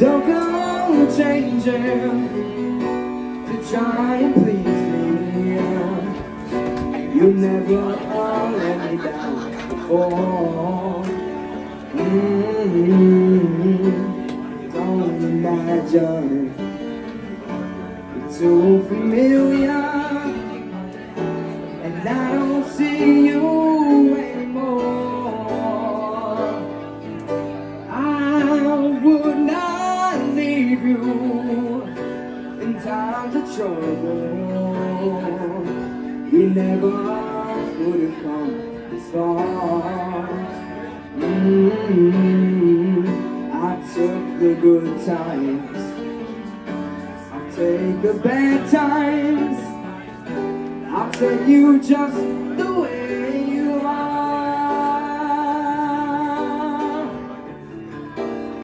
Don't go changing to try and please me. You never let me down before. Mm-hmm. Don't imagine you're too familiar, and I don't see times of trouble. You never would have come this far. Mm, I took the good times. I'll take the bad times. I'll tell you just the way